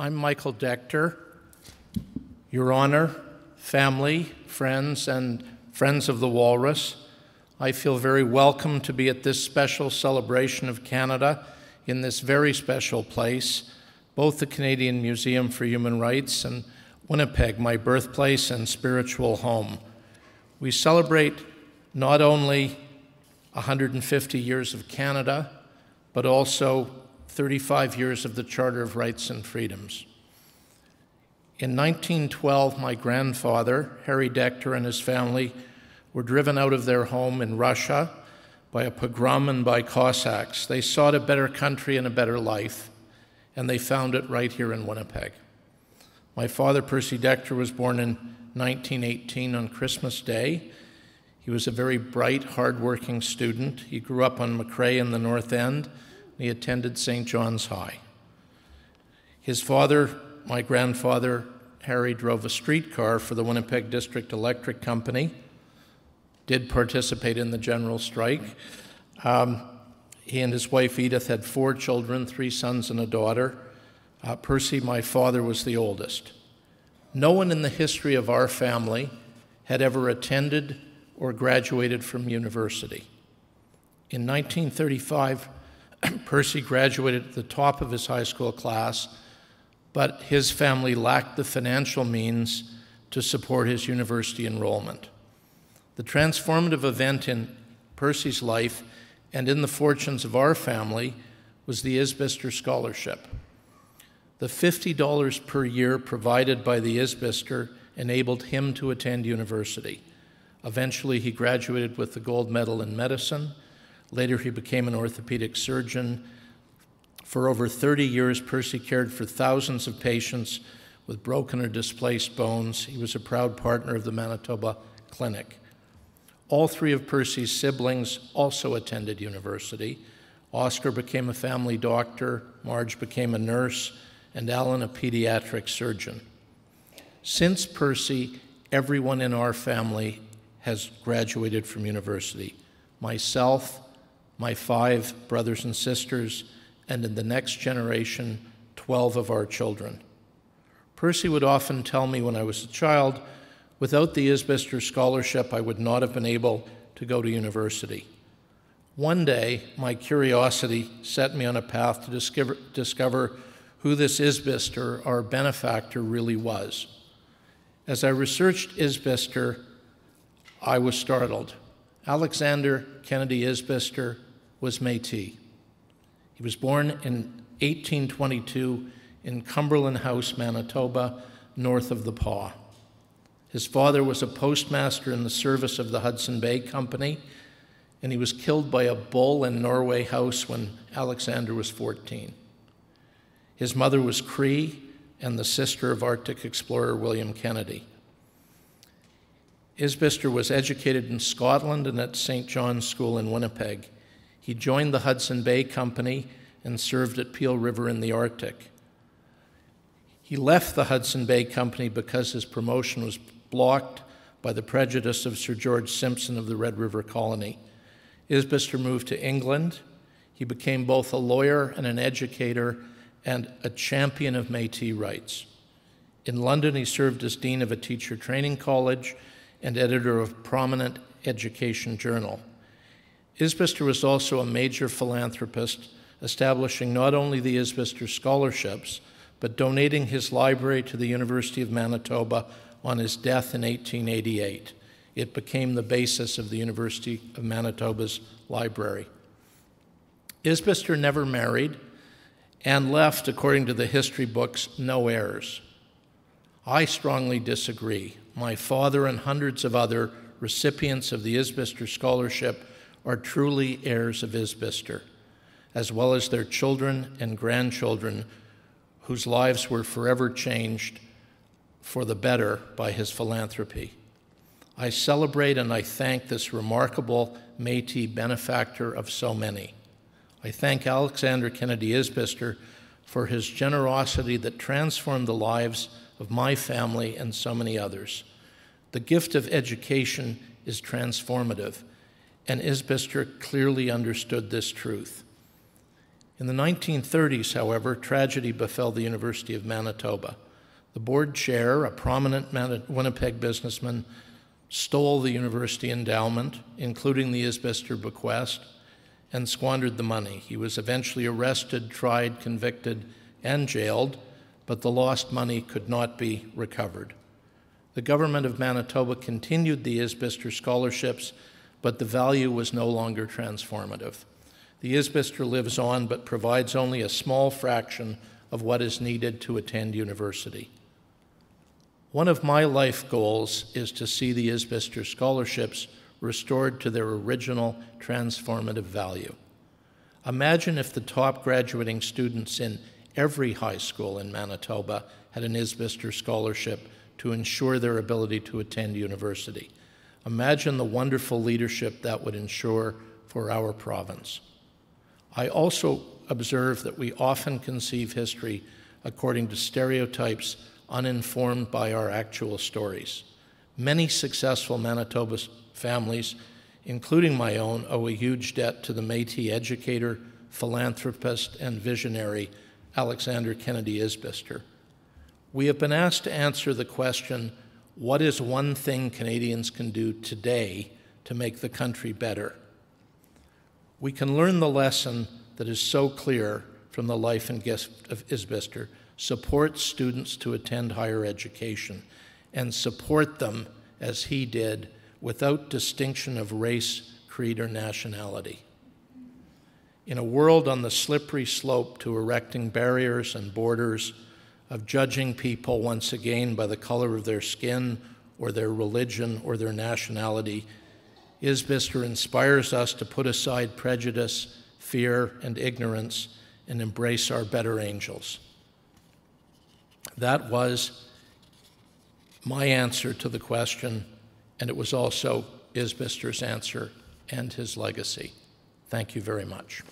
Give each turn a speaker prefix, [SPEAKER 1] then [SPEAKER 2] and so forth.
[SPEAKER 1] I'm Michael Decter. Your Honor, family, friends, and friends of the Walrus, I feel very welcome to be at this special celebration of Canada in this very special place, both the Canadian Museum for Human Rights and Winnipeg, my birthplace and spiritual home. We celebrate not only 150 years of Canada, but also 35 years of the Charter of Rights and Freedoms. In 1912, my grandfather, Harry Decter, and his family were driven out of their home in Russia by a pogrom and by Cossacks. They sought a better country and a better life, and they found it right here in Winnipeg. My father, Percy Decter, was born in 1918 on Christmas Day. He was a very bright, hardworking student. He grew up on Machray in the North End. He attended St. John's High. His father, my grandfather, Harry, drove a streetcar for the Winnipeg District Electric Company, did participate in the general strike. Um, he and his wife Edith had four children, three sons and a daughter. Uh, Percy, my father, was the oldest. No one in the history of our family had ever attended or graduated from university. In 1935, Percy graduated at the top of his high school class, but his family lacked the financial means to support his university enrollment. The transformative event in Percy's life and in the fortunes of our family was the Isbister Scholarship. The $50 per year provided by the Isbister enabled him to attend university. Eventually, he graduated with the gold medal in medicine. Later, he became an orthopedic surgeon. For over 30 years, Percy cared for thousands of patients with broken or displaced bones. He was a proud partner of the Manitoba Clinic. All three of Percy's siblings also attended university. Oscar became a family doctor, Marge became a nurse, and Alan a pediatric surgeon. Since Percy, everyone in our family has graduated from university. Myself, my five brothers and sisters, and in the next generation, 12 of our children. Percy would often tell me when I was a child, without the Isbister scholarship, I would not have been able to go to university. One day, my curiosity set me on a path to discover, discover who this Isbister, our benefactor, really was. As I researched Isbister, I was startled. Alexander Kennedy Isbister was Metis. He was born in 1822 in Cumberland House, Manitoba, north of the Pas. His father was a postmaster in the service of the Hudson Bay Company, and he was killed by a bull in Norway House when Alexander was 14. His mother was Cree and the sister of Arctic explorer William Kennedy. Isbister was educated in Scotland and at St. John's School in Winnipeg. He joined the Hudson Bay Company and served at Peel River in the Arctic. He left the Hudson Bay Company because his promotion was blocked by the prejudice of Sir George Simpson of the Red River Colony. Isbister moved to England. He became both a lawyer and an educator and a champion of Metis rights. In London, he served as dean of a teacher training college and editor of a prominent education journal. Isbister was also a major philanthropist, establishing not only the Isbister scholarships, but donating his library to the University of Manitoba on his death in 1888. It became the basis of the University of Manitoba's library. Isbister never married and left, according to the history books, no heirs. I strongly disagree. My father and hundreds of other recipients of the Isbister Scholarship are truly heirs of Isbister, as well as their children and grandchildren whose lives were forever changed for the better by his philanthropy. I celebrate and I thank this remarkable Metis benefactor of so many. I thank Alexander Kennedy Isbister for his generosity that transformed the lives of my family and so many others. The gift of education is transformative, and Isbister clearly understood this truth. In the 1930s, however, tragedy befell the University of Manitoba. The board chair, a prominent Winnipeg businessman, stole the university endowment, including the Isbister bequest, and squandered the money. He was eventually arrested, tried, convicted, and jailed, but the lost money could not be recovered. The government of Manitoba continued the Isbister scholarships, but the value was no longer transformative. The Isbister lives on, but provides only a small fraction of what is needed to attend university. One of my life goals is to see the Isbister scholarships restored to their original transformative value. Imagine if the top graduating students in every high school in Manitoba had an Isbister scholarship to ensure their ability to attend university. Imagine the wonderful leadership that would ensure for our province. I also observe that we often conceive history according to stereotypes uninformed by our actual stories. Many successful Manitoba families, including my own, owe a huge debt to the Metis educator, philanthropist, and visionary Alexander Kennedy Isbister. We have been asked to answer the question what is one thing Canadians can do today to make the country better? We can learn the lesson that is so clear from the life and gift of Isbister support students to attend higher education and support them as he did without distinction of race, creed, or nationality. In a world on the slippery slope to erecting barriers and borders, of judging people once again by the color of their skin or their religion or their nationality, Isbister inspires us to put aside prejudice, fear, and ignorance and embrace our better angels. That was my answer to the question, and it was also Isbister's answer and his legacy. Thank you very much.